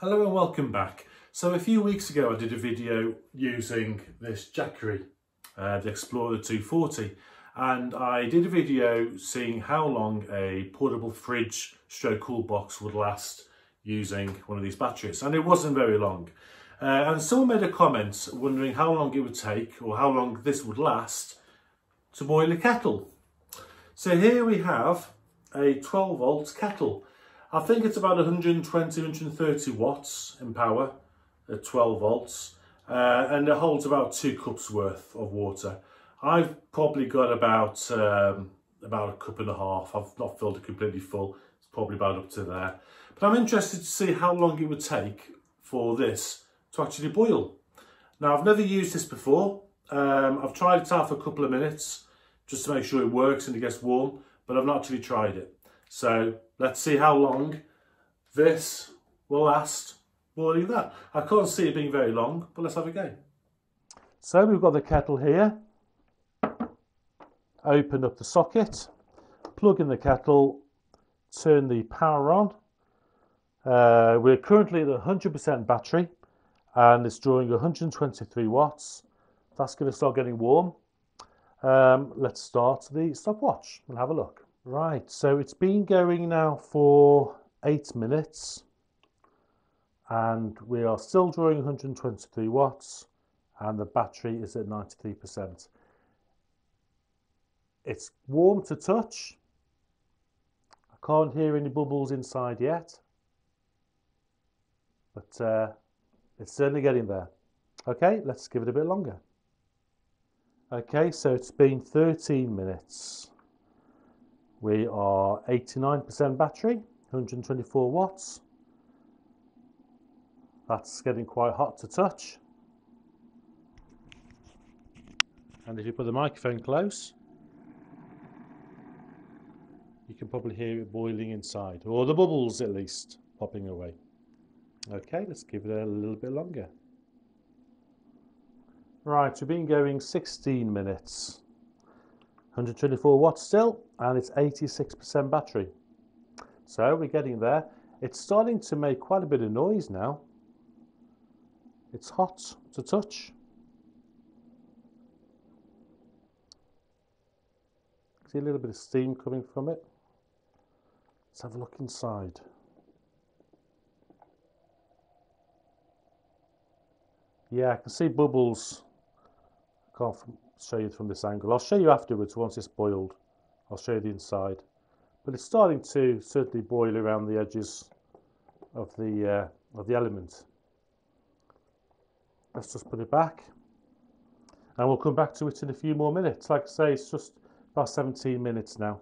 Hello and welcome back. So a few weeks ago I did a video using this Jackery, uh, the Explorer 240 and I did a video seeing how long a portable fridge stroke cool box would last using one of these batteries and it wasn't very long. Uh, and someone made a comment wondering how long it would take or how long this would last to boil a kettle. So here we have a 12 volts kettle I think it's about 120, 130 watts in power at 12 volts. Uh, and it holds about two cups worth of water. I've probably got about um, about a cup and a half. I've not filled it completely full. It's probably about up to there. But I'm interested to see how long it would take for this to actually boil. Now, I've never used this before. Um, I've tried it out for a couple of minutes just to make sure it works and it gets warm, but I've not actually tried it. So let's see how long this will last boiling that. I can't see it being very long, but let's have a go. So we've got the kettle here. Open up the socket, plug in the kettle, turn the power on. Uh, we're currently at 100% battery and it's drawing 123 watts. That's going to start getting warm. Um, let's start the stopwatch and have a look. Right, so it's been going now for eight minutes and we are still drawing 123 watts and the battery is at 93%. It's warm to touch. I can't hear any bubbles inside yet, but uh, it's certainly getting there. Okay, let's give it a bit longer. Okay, so it's been 13 minutes. We are 89% battery, 124 watts. That's getting quite hot to touch. And if you put the microphone close, you can probably hear it boiling inside, or the bubbles at least, popping away. Okay, let's give it a little bit longer. Right, we've been going 16 minutes. 124 watts still and it's 86% battery. So we're getting there. It's starting to make quite a bit of noise now. It's hot to touch. See a little bit of steam coming from it. Let's have a look inside. Yeah, I can see bubbles. Can't show you from this angle. I'll show you afterwards once it's boiled. I'll show you the inside. But it's starting to certainly boil around the edges of the, uh, of the element. Let's just put it back. And we'll come back to it in a few more minutes. Like I say, it's just about 17 minutes now.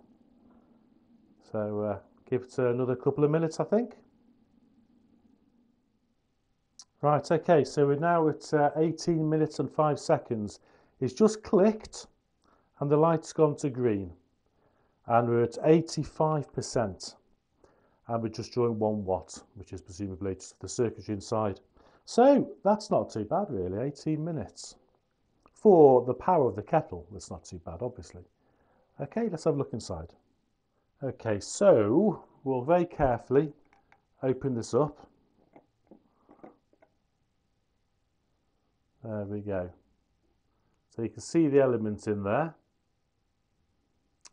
So uh, give it another couple of minutes, I think. Right, okay, so we're now at uh, 18 minutes and 5 seconds. It's just clicked and the light's gone to green. And we're at 85% and we're just drawing one watt which is presumably just the circuitry inside. So that's not too bad really. 18 minutes. For the power of the kettle that's not too bad obviously. Okay let's have a look inside. Okay so we'll very carefully open this up. There we go so you can see the elements in there.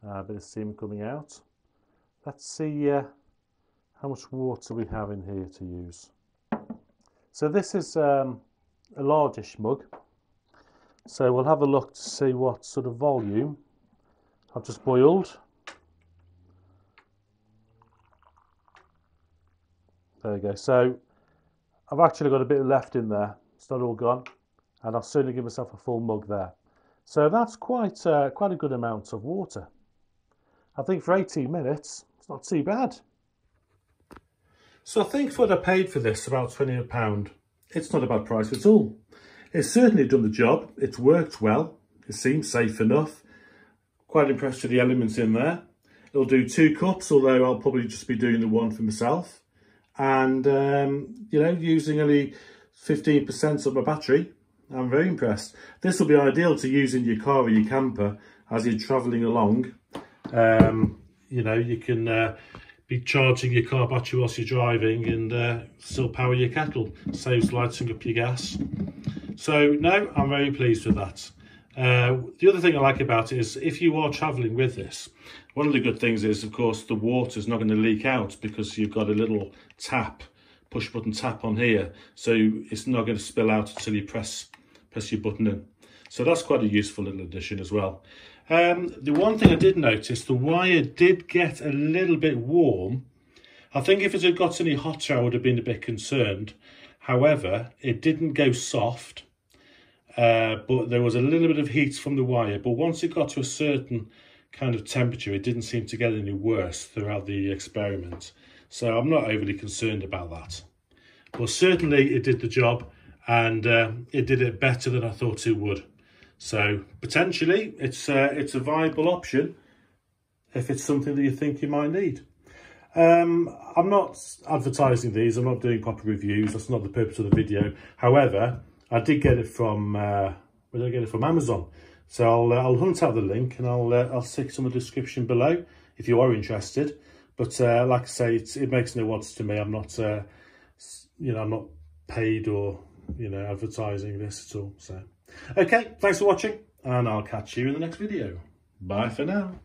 Uh, a bit of steam coming out. Let's see uh, how much water we have in here to use. So this is um, a largish mug. So we'll have a look to see what sort of volume I've just boiled. There we go. So I've actually got a bit left in there. It's not all gone and I'll certainly give myself a full mug there. So that's quite, uh, quite a good amount of water. I think for 18 minutes, it's not too bad. So I think for what I paid for this, about £28, it's not a bad price at all. It's certainly done the job. It's worked well. It seems safe enough. Quite impressed with the elements in there. It'll do two cups, although I'll probably just be doing the one for myself. And, um, you know, using only 15% of my battery, I'm very impressed. This will be ideal to use in your car or your camper as you're travelling along. Um, you know, you can uh, be charging your car battery whilst you're driving and uh, still power your kettle. Saves lighting up your gas. So no, I'm very pleased with that. Uh, the other thing I like about it is if you are travelling with this, one of the good things is, of course, the water is not going to leak out because you've got a little tap, push button tap on here. So it's not going to spill out until you press, press your button in. So that's quite a useful little addition as well. Um, the one thing I did notice, the wire did get a little bit warm. I think if it had got any hotter, I would have been a bit concerned. However, it didn't go soft, uh, but there was a little bit of heat from the wire. But once it got to a certain kind of temperature, it didn't seem to get any worse throughout the experiment. So I'm not overly concerned about that. But certainly it did the job and uh, it did it better than I thought it would. So potentially it's uh, it's a viable option if it's something that you think you might need. Um, I'm not advertising these, I'm not doing proper reviews, that's not the purpose of the video. However, I did get it from, uh, where did I get it from? Amazon. So I'll, uh, I'll hunt out the link and I'll, uh, I'll stick some in the description below if you are interested. But uh, like I say, it makes no odds to me. I'm not, uh, you know, I'm not paid or, you know, advertising this at all. So. Okay, thanks for watching, and I'll catch you in the next video. Bye for now.